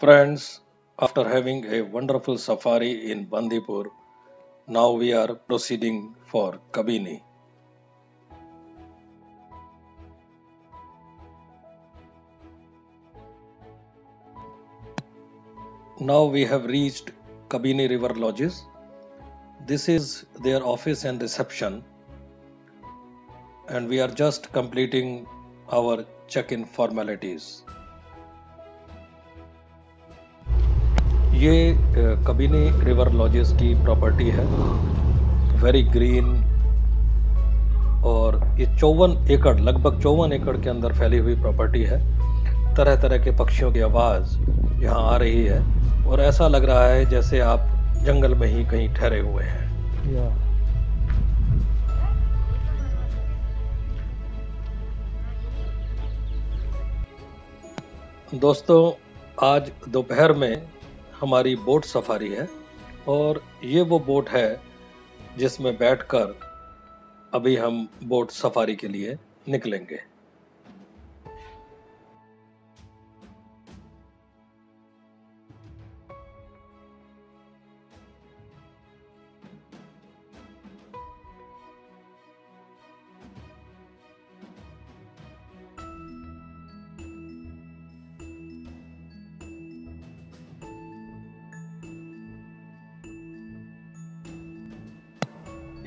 Friends, after having a wonderful safari in Bandipur, now we are proceeding for Kabini. Now we have reached Kabini River Lodges. This is their office and reception, and we are just completing our check in formalities. ये Kabini river lodges की property है। Very green और ये चौवन एकड़ लगभग चौवन एकड़ के अंदर फैली हुई प्रॉपर्टी है। तरह तरह के पक्षियों की आवाज़ यहाँ आ रही है और ऐसा लग रहा है जैसे आप जंगल में ही कहीं ठहरे हुए हैं. दोस्तों आज दोपहर में हमारी बोट सफारी है और ये वो बोट है जिसमें बैठकर अभी हम बोट सफारी के लिए निकलेंगे।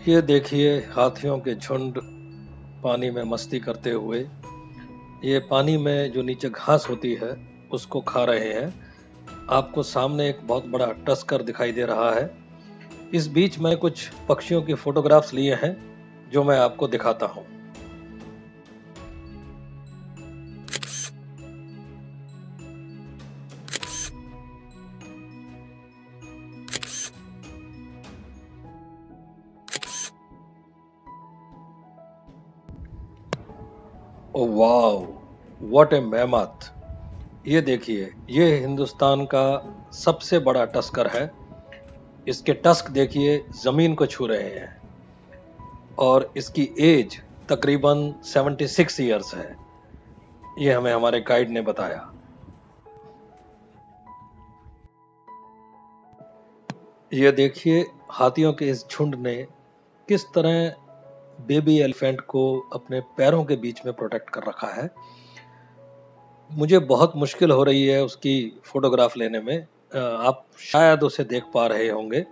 ये देखिए, हाथियों के झुंड पानी में मस्ती करते हुए, ये पानी में जो नीचे घास होती है, उसको खा रहे हैं। आपको सामने एक बहुत बड़ा टस्कर दिखाई दे रहा है। इस बीच में कुछ पक्षियों की फोटोग्राफ्स लिए हैं, जो मैं आपको दिखाता हूँ। ओ वाओ व्हाट ए मेहमत ये देखिए, ये हिंदुस्तान का सबसे बड़ा टस्कर है। इसके टस्क देखिए, ज़मीन को छू रहे हैं। और इसकी एज तकरीबन 76 इयर्स है। ये हमें हमारे गाइड ने बताया। ये देखिए, हाथियों के इस झुंड ने किस तरह बेबी एलिफेंट को अपने पैरों के बीच में प्रोटेक्ट कर रखा है। मुझे बहुत मुश्किल हो रही है उसकी फोटोग्राफ लेने में। आप शायद उसे देख पा रहे होंगे।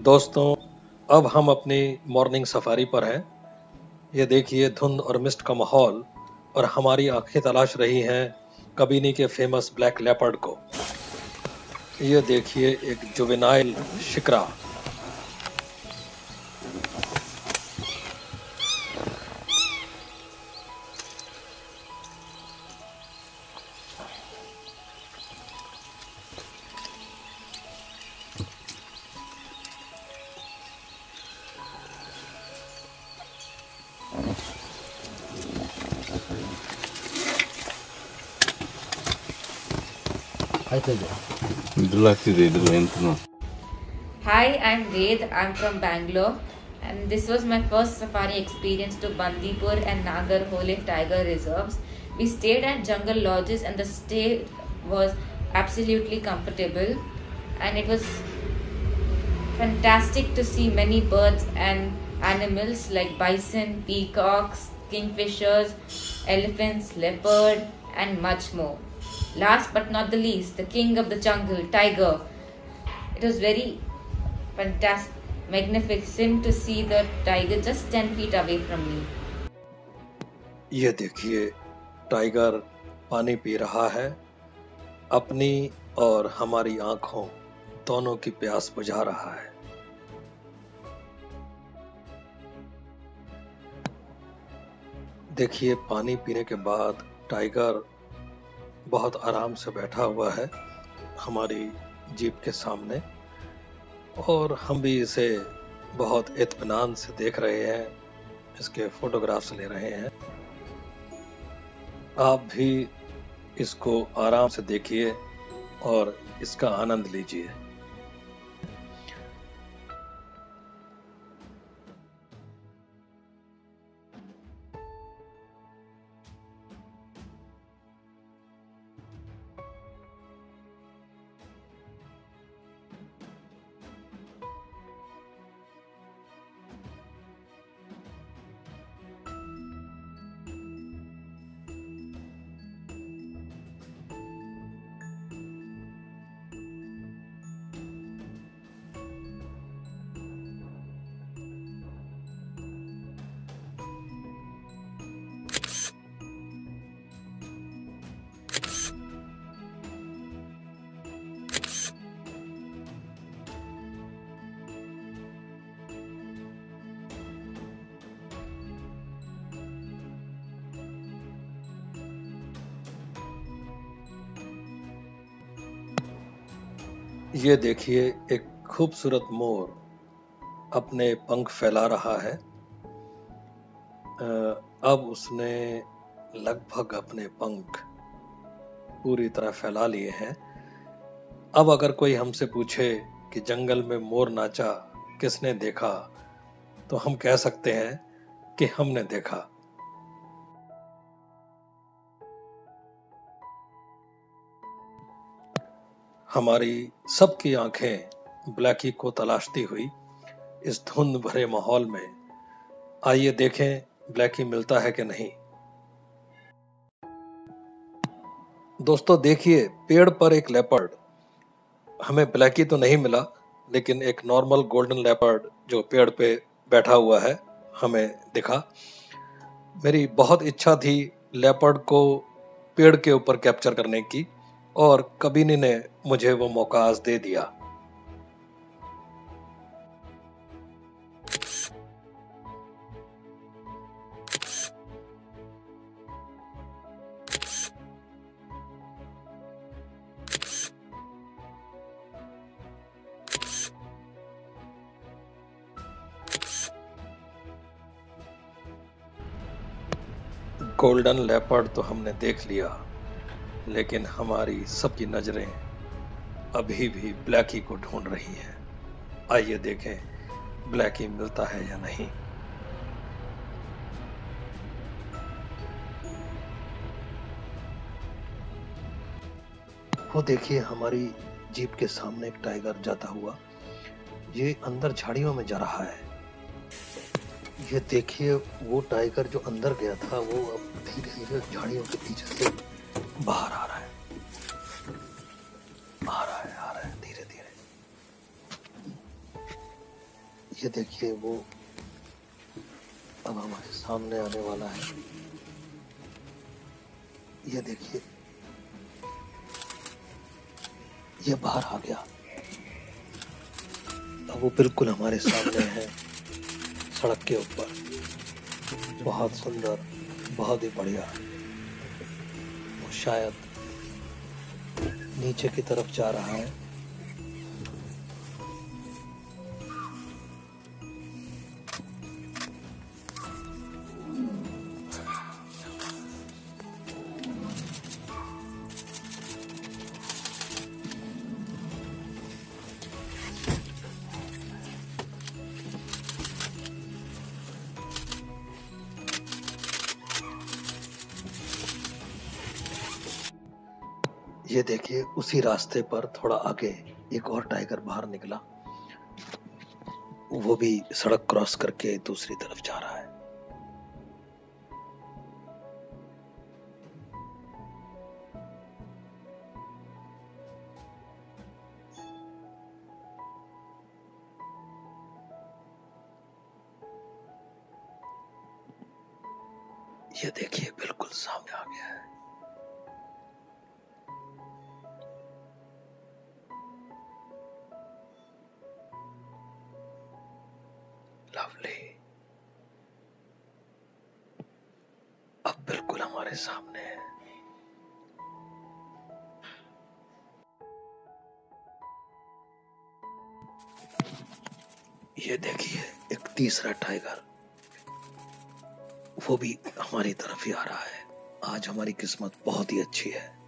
दोस्तों, अब हम अपनी मॉर्निंग सफारी पर हैं। ये देखिए धुंध और मिस्ट का माहौल और हमारी आँखें तलाश रही हैं कबीनी के फ़ेमस ब्लैक लेपर्ड को। ये देखिए एक juvenile shikra. Hi, Teja. Hi, I'm Ved. I'm from Bangalore, and this was my first safari experience to Bandipur and Nagarhole tiger reserves. We stayed at jungle lodges, and the stay was absolutely comfortable, and it was fantastic to see many birds and animals like bison, peacocks, kingfishers, elephants, leopard, and much more. Last but not the least, the king of the jungle, tiger. It was very fantastic, magnificent to see the tiger just 10 feet away from me. ये देखिए tiger पानी P रहा है अपनी और हमारी आँखों दोनों की प्यास बुझा रहा है देखिए पानी पीने के बाद टाइगर बहुत आराम से बैठा हुआ है हमारी जीप के सामने। और हम भी इसे बहुत इतमान से देख रहे हैं, इसके फोटोग्राफ्स ले रहे हैं। आप भी इसको आराम से देखिए और इसका आनंद लीजिए। ये देखिए, एक खूबसूरत मोर अपने पंख फैला रहा है। अब उसने लगभग अपने पंख पूरी तरह फैला लिए हैं। अब अगर कोई हमसे पूछे कि जंगल में मोर नाचा किसने देखा तो हम कह सकते हैं कि हमने देखा। हमारी सबकी आँखें ब्लैकी को तलाशती हुई, इस धुंध भरे माहौल में। आइए देखें, ब्लैकी मिलता है कि नहीं। दोस्तों, देखिए, पेड़ पर एक लेपर्ड। हमें ब्लैकी तो नहीं मिला, लेकिन एक नॉर्मल गोल्डन लेपर्ड जो पेड़ पे बैठा हुआ है, हमें दिखा। मेरी बहुत इच्छा थी लेपर्ड को पेड़ के ऊपर कैप्चर करने की, और कबीनी ने मुझे वो मौका आज दे दिया। गोल्डन लेपर्ड तो हमने देख लिया, लेकिन हमारी सबकी नज़रें अभी भी ब्लैकी को ढूंढ रही है। आइए देखें, ब्लैकी मिलता है या नहीं। वो देखिए, हमारी जीप के सामने एक टाइगर जाता हुआ, ये अंदर झाड़ियों में जा रहा है। ये देखिए, वो टाइगर जो अंदर गया था, वो अब धीरे धीरे झाड़ियों के पीछे से बाहर आ रहा ये देखिए, वो अब हमारे सामने आने वाला है। ये देखिए, ये बाहर आ गया। अब वो बिल्कुल हमारे सामने है, सड़क के ऊपर। बहुत सुंदर, बहुत ही बढ़िया। वो शायद नीचे की तरफ़ जा रहा है। ये देखिए, उसी रास्ते पर थोड़ा आगे एक और टाइगर बाहर निकला। वो भी सड़क क्रॉस करके दूसरी तरफ़ जा रहा है। ये देखिए, बिल्कुल सामने आ गया है। हमारे सामने। है ये देखिए, एक तीसरा टाइगर वो भी हमारी तरफ़ ही आ रहा है। आज हमारी किस्मत बहुत ही अच्छी है।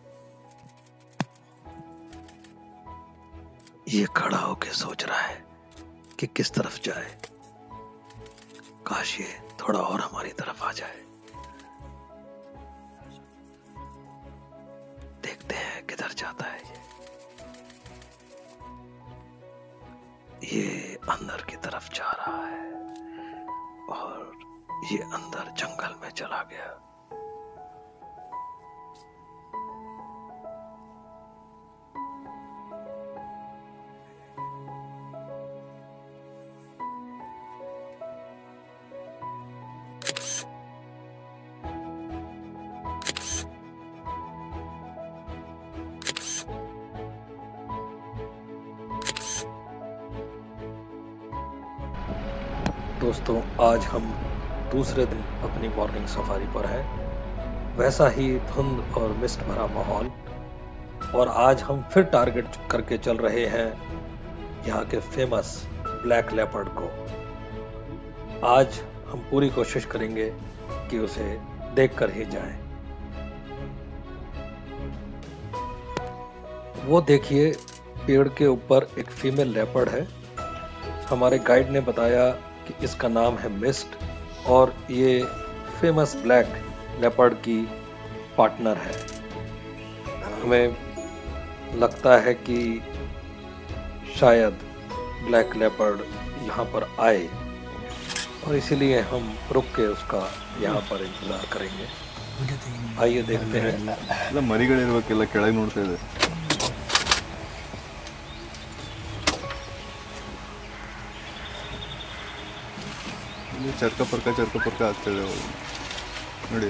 ये खड़ा होके सोच रहा है कि किस तरफ़ जाए। काश ये थोड़ा और हमारी तरफ़ आ जाए। किधर जाता है। ये ये अंदर की तरफ़ जा रहा है और ये अंदर जंगल में चला गया। दोस्तों, आज हम दूसरे दिन अपनी मॉर्निंग सफारी पर हैं। वैसा ही धुंध और मिस्ट भरा माहौल। और आज हम फिर टारगेट करके चल रहे हैं यहाँ के फ़ेमस ब्लैक लेपर्ड को। आज हम पूरी कोशिश करेंगे कि उसे देख कर ही जाएँ। वो देखिए, पेड़ के ऊपर एक फीमेल लेपर्ड है। हमारे गाइड ने बताया कि इसका नाम है मिस्ट और ये फेमस ब्लैक लेपर्ड की पार्टनर है हमें लगता है कि शायद ब्लैक लेपर्ड यहाँ पर आए और इसीलिए हम रुक के उसका यहाँ पर इंतजार करेंगे आइए देखते हैं ಎಲ್ಲ ಮರಿಗಳಿರ್ಬೇಕೆಲ್ಲ ಕೆಳಗೆ ನೋಡ್ತಾ ಇದೆ ಚರ್ಕ ಪರ್ಕ ಚರ್ಕ ಪರ್ಕ ಆಗ್ತದೆ ನೋಡಿ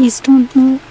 Please don't move.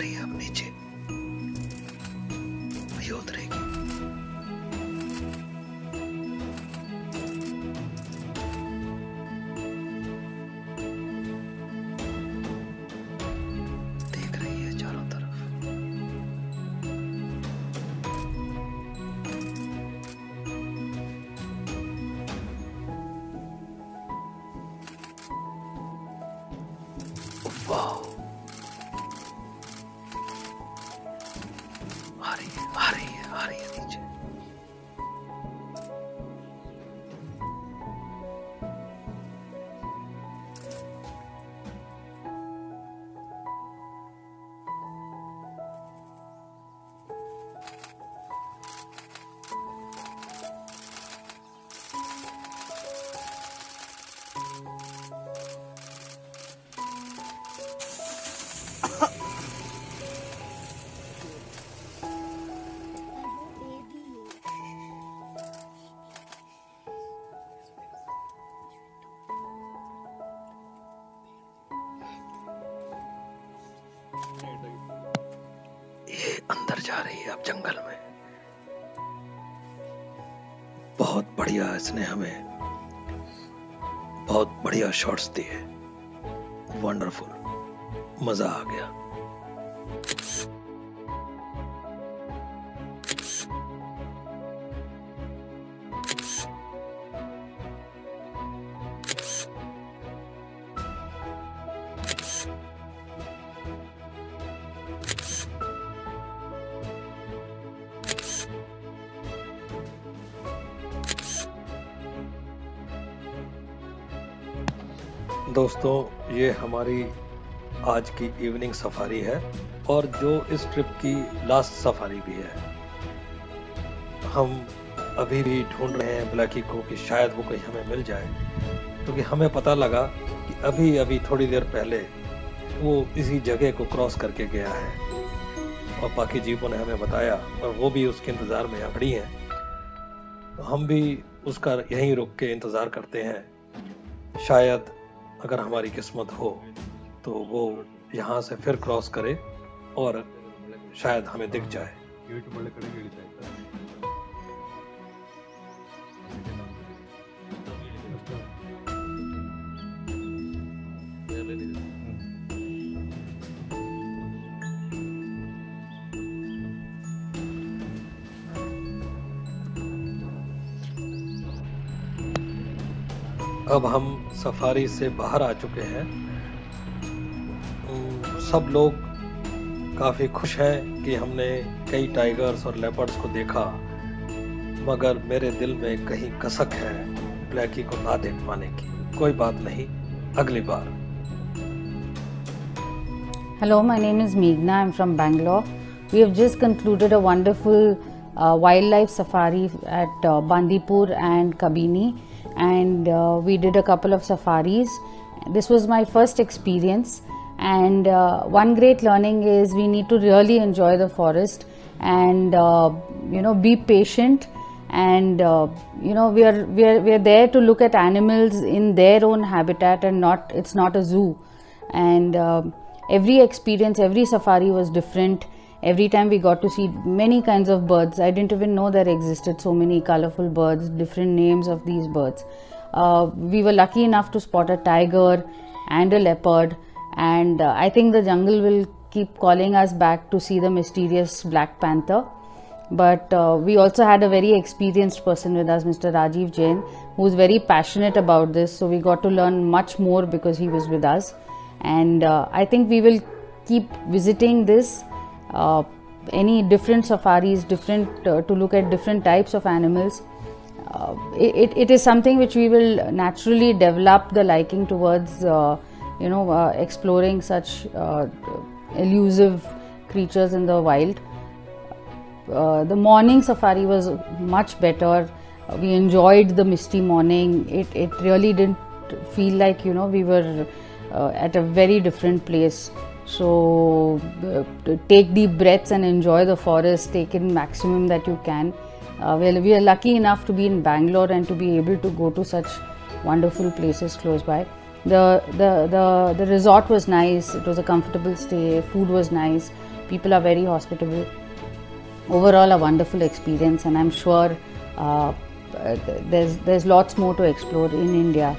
नीचे अंदर जा रही है अब जंगल में। बहुत बढ़िया इसने हमें बहुत बढ़िया शॉट्स दिए। वंडरफुल मज़ा आ गया। दोस्तों, ये हमारी आज की इवनिंग सफारी है और जो इस ट्रिप की लास्ट सफारी भी है। हम अभी भी ढूंढ रहे हैं ब्लैकी को कि शायद वो कहीं हमें मिल जाए, क्योंकि हमें पता लगा कि अभी अभी थोड़ी देर पहले वो इसी जगह को क्रॉस करके गया है। और बाकी जीपों ने हमें बताया और वो भी उसके इंतज़ार में यहाँ खड़ी हैं। तो हम भी उसका यहीं रुक के इंतज़ार करते हैं। शायद अगर हमारी किस्मत हो तो वो यहाँ से फिर क्रॉस करे और शायद हमें दिख जाए। अब हम सफारी से बाहर आ चुके हैं। तो सब लोग काफ़ी खुश हैं कि हमने कई टाइगर्स और लेपर्ड्स को देखा, मगर मेरे दिल में कहीं कसक है ब्लैकी को ना देख पाने की। कोई बात नहीं, अगली बार। Hello my name is मीघना I am from Bangalore we have just concluded a wonderful wild life safari at Bandipur and Kabini and uh, we did a couple of safaris. This was my first experience, and uh, one great learning is we need to really enjoy the forest and uh, you know be patient. And uh, you know we are we are we are there to look at animals in their own habitat and not it's not a zoo. And uh, every experience every safari was different every time we got to see many kinds of birds i didn't even know there existed so many colorful birds different names of these birds. Uh, we were lucky enough to spot a tiger and a leopard and uh, i think the jungle will keep calling us back to see the mysterious black panther. But uh, we also had a very experienced person with us mr rajiv jain who is very passionate about this. So we got to learn much more because he was with us. And uh, i think we will keep visiting this uh, any different safaris different uh, to look at different types of animals uh, it, it is something which we will naturally develop the liking towards uh, you know uh, exploring such uh, elusive creatures in the wild the morning safari was much better. We enjoyed the misty morning. It it really didn't feel like you know we were at a very different place. So uh, take deep breaths and enjoy the forest, take in maximum that you can. Uh, well, we are lucky enough to be in Bangalore and to be able to go to such wonderful places close by. The, the, the, the resort was nice, it was a comfortable stay, food was nice, people are very hospitable. Overall, a wonderful experience, and I'm sure uh, uh there's, there's lots more to explore in India.